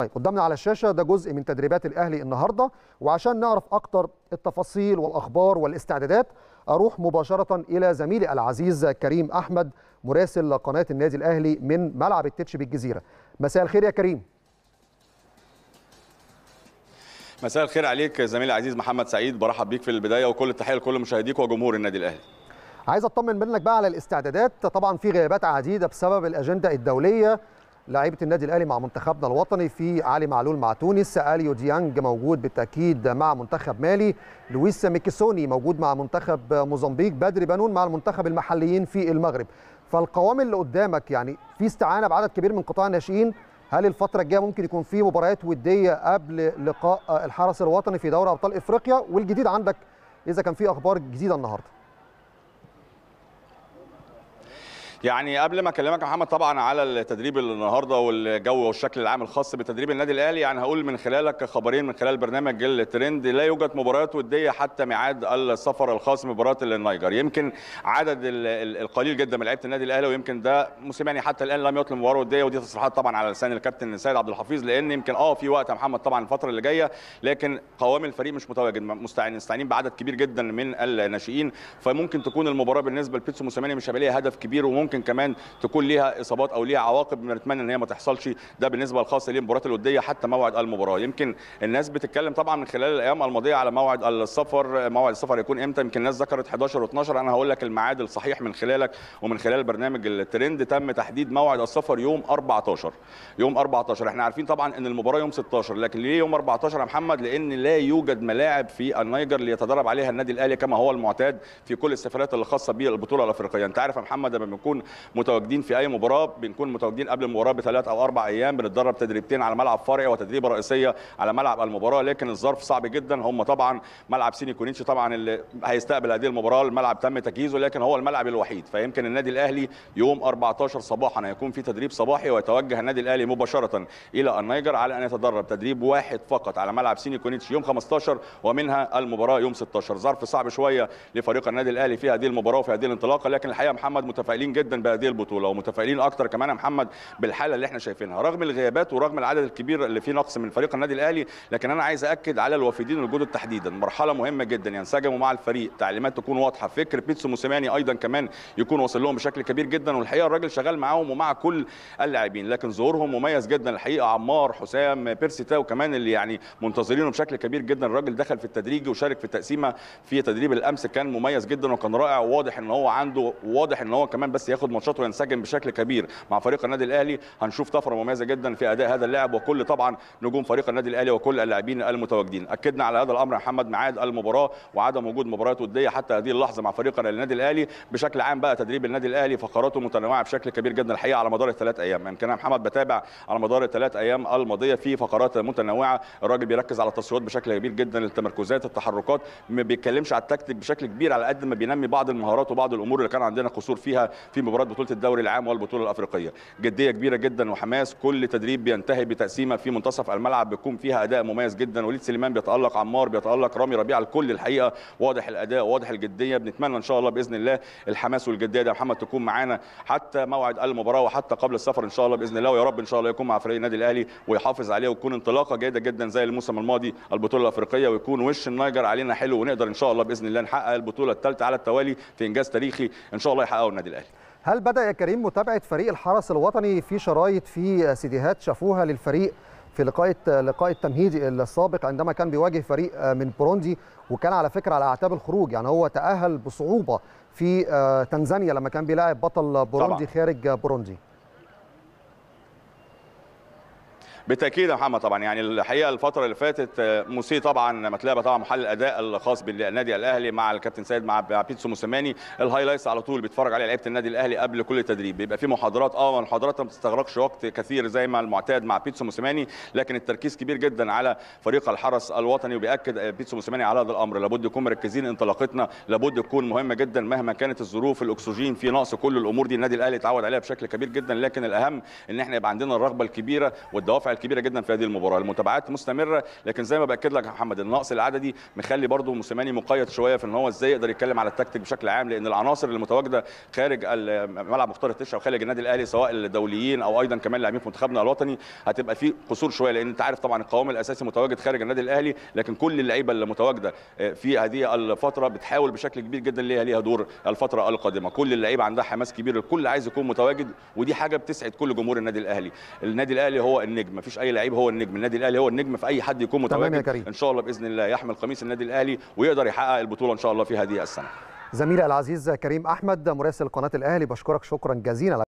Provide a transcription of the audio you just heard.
طيب قدامنا على الشاشة ده جزء من تدريبات الأهلي النهارده. وعشان نعرف أكتر التفاصيل والأخبار والاستعدادات أروح مباشرة إلى زميلي العزيز كريم أحمد مراسل قناة النادي الأهلي من ملعب التتش بالجزيرة. مساء الخير يا كريم. مساء الخير عليك زميلي العزيز محمد سعيد. برحب بيك في البداية وكل التحية لكل مشاهديك وجمهور النادي الأهلي. عايز أطمن منك بقى على الاستعدادات. طبعا في غيابات عديدة بسبب الأجندة الدولية. لعيبة النادي الأهلي مع منتخبنا الوطني في علي معلول مع تونس. أليو ديانج موجود بالتأكيد مع منتخب مالي. لويس ميكيسوني موجود مع منتخب موزمبيق. بدري بنون مع المنتخب المحليين في المغرب. فالقوام اللي قدامك يعني في استعانة بعدد كبير من قطاع الناشئين. هل الفترة الجاية ممكن يكون في مباريات ودية قبل لقاء الحرس الوطني في دوري أبطال إفريقيا؟ والجديد عندك إذا كان في أخبار جديدة النهارده. يعني قبل ما اكلمك يا محمد طبعا على التدريب النهارده والجو والشكل العام الخاص بتدريب النادي الأهلي يعني هقول من خلالك خبرين من خلال برنامج الترند لا يوجد مباريات ودية حتى ميعاد السفر الخاص بمباراة النيجر يمكن عدد القليل جدا من لعيبة النادي الأهلي ويمكن ده موسيماني حتى الآن لم يطلب مباراة ودية ودي تصريحات طبعا على لسان الكابتن سيد عبد الحفيظ لأن يمكن آه في وقت يا محمد طبعا الفترة اللي جاية لكن قوام الفريق مش متواجد مستعين مستعينين بعدد كبير جدا من الناشئين فممكن تكون المباراة بالنسبة لبيتسو موسيماني مش هيبقى هدف كبير وممكن كمان تكون ليها إصابات أو ليها عواقب بنتمنى إن هي ما تحصلش. ده بالنسبة الخاص للمباريات الودية حتى موعد المباراة. يمكن الناس بتتكلم طبعا من خلال الأيام الماضية على موعد السفر. موعد السفر يكون إمتى؟ يمكن الناس ذكرت 11 و12 أنا هقول لك الميعاد الصحيح من خلالك ومن خلال برنامج الترند. تم تحديد موعد السفر يوم 14 يوم 14 إحنا عارفين طبعا إن المباراة يوم 16 لكن ليه يوم 14 يا محمد؟ لأن لا يوجد ملاعب في النيجر ليتدرب عليها النادي الأهلي كما هو المعتاد في كل السفرات الخاصة بالبطولة الأفريقية. أنت عارف يا محمد لما بنكون متواجدين في أي مباراة بنكون متواجدين قبل المباراة بثلاث أو أربع أيام بنتدرب تدريبتين على ملعب فرعي وتدريبة رئيسية على ملعب المباراة. لكن الظرف صعب جدا. هم طبعا ملعب سيني كونيتشي طبعا اللي هيستقبل هذه المباراة. الملعب تم تجهيزه لكن هو الملعب الوحيد. فيمكن النادي الأهلي يوم 14 صباحا هيكون في تدريب صباحي ويتوجه النادي الأهلي مباشرة إلى النيجر على أن يتدرب. تدريب واحد فقط على ملعب سيني كونيتشي يوم 15 ومنها المباراة يوم 16 ظرف صعب شوية لفريق النادي الأهلي في هذه المباراة وفي هذه الانطلاقة لكن الحقيقة محمد متفائلين جدا بهذه البطولة ومتفائلين أكتر كمان يا محمد بالحالة اللي إحنا شايفينها. رغم الغيابات ورغم العدد الكبير اللي فيه نقص من فريق النادي الأهلي لكن أنا عايز اكد على الوافدين الجدد تحديدا. مرحلة مهمة جدا ينسجموا مع الفريق. تعليمات تكون واضحة. فكر بيتسو موسيماني أيضا كمان يكون واصل لهم بشكل كبير جدا والحقيقة الراجل شغال معاهم ومع كل اللاعبين. لكن ظهورهم مميز جدا الحقيقة. عمار حسام بيرسي تاو كمان اللي يعني منتظرينه بشكل كبير جدا. الراجل دخل في التدريج وشارك في التقسيمة في تدريب الأمس كان مميز جدا وكان رائع وواضح إن هو عنده واضح إن هو كمان بس ياخد ماتشات وينسجم بشكل كبير مع فريق النادي الأهلي. هنشوف طفرة مميزة جدا في أداء هذا اللاعب وكل طبعا نجوم فريق النادي الأهلي وكل اللاعبين المتواجدين. أكدنا على هذا الأمر محمد ميعاد المباراة وعدم وجود مباريات ودية حتى هذه اللحظة مع فريق النادي الأهلي. بشكل عام بقى تدريب النادي الأهلي فقراته متنوعة بشكل كبير جدا الحقيقة على مدار الثلاث أيام. يمكن أنا محمد بتابع على مدار الثلاث أيام الماضية في فقرات متنوعة. الراجل بيركز على التصويات بشكل كبير جدا التمركزات التحركات. ما بيتكلمش على التكتيك بشكل كبير على قد ما بينمي بعض المهارات وبعض الأمور اللي كان عندنا قصور فيها في مباراه بطوله الدوري العام والبطوله الافريقيه. جديه كبيره جدا وحماس كل تدريب بينتهي بتقسيمه في منتصف الملعب بيكون فيها أداء مميز جدا. وليد سليمان بيتألق عمار بيتألق رامي ربيع الكل الحقيقة واضح الأداء واضح الجدية. بنتمنى إن شاء الله بإذن الله الحماس والجدية ده محمد تكون معانا حتى موعد المباراة وحتى قبل السفر إن شاء الله بإذن الله. ويا رب إن شاء الله يكون مع فريق النادي الأهلي ويحافظ عليه وتكون انطلاقة جيدة جدا زي الموسم الماضي البطولة الأفريقية ويكون وش النيجر علينا حلو ونقدر إن شاء الله بإذن الله نحقق البطولة الثالثة على التوالي في إنجاز تاريخي إن شاء الله يحققه النادي الأهلي. هل بدأ يا كريم متابعة فريق الحرس الوطني في شرايط في سيديهات شافوها للفريق في لقاء لقاء التمهيدي السابق عندما كان بيواجه فريق من بوروندي وكان على فكرة على أعتاب الخروج يعني هو تأهل بصعوبة في تنزانيا لما كان بيلاعب بطل بوروندي طبعا. خارج بوروندي بالتأكيد يا محمد طبعا. يعني الحقيقة الفترة اللي فاتت موسي طبعا متلابه طبعا محلل الاداء الخاص بالنادي الأهلي مع الكابتن سيد مع بيتسو موسيماني ال highlights على طول بيتفرج عليه لعيبة النادي الأهلي قبل كل تدريب. بيبقى في محاضرات. آه المحاضرات ما بتستغرقش وقت كثير زي ما المعتاد مع بيتسو موسيماني لكن التركيز كبير جدا على فريق الحرس الوطني وبيأكد بيتسو موسيماني على هذا الأمر. لابد يكون مركزين انطلاقتنا. لابد تكون مهمه جدا مهما كانت الظروف الأكسجين في نقص كل الأمور دي النادي الأهلي اتعود عليها بشكل كبير جدا. لكن الأهم إن إحنا يبقى عندنا الرغبة الكبيرة والدوافع الدفع الكبيرة جدا في هذه المباراة. المتابعات مستمرة لكن زي ما بأكد لك يا محمد النقص العددي مخلي برضو موسيماني مقيد شوية في إن هو إزاي يقدر يتكلم على التكتيك بشكل عام لأن العناصر اللي متواجدة خارج ملعب مختار التشه وخارج النادي الأهلي سواء الدوليين أو أيضا كمان لاعبين في منتخبنا الوطني هتبقى في قصور شوية لأن أنت عارف طبعا القوام الأساسي متواجد خارج النادي الأهلي لكن كل اللعيبة اللي متواجدة في هذه الفترة بتحاول بشكل كبير جدا ليها ليها دور الفترة القادمة. كل اللعيبة عندها حماس كبير الكل عايز يكون متواجد ودي حاجة بتسعد كل جمهور النادي الأهلي. النادي الأهلي هو النجم. مفيش أي لعيب هو النجم. النادي الأهلي هو النجم في أي حد يكون متواجد. إن شاء الله بإذن الله يحمل قميص النادي الأهلي ويقدر يحقق البطولة إن شاء الله في هذه السنة. زميلي العزيز كريم أحمد مراسل قناة الأهلي بشكرك شكرا جزيلا.